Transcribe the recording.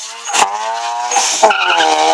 Oh.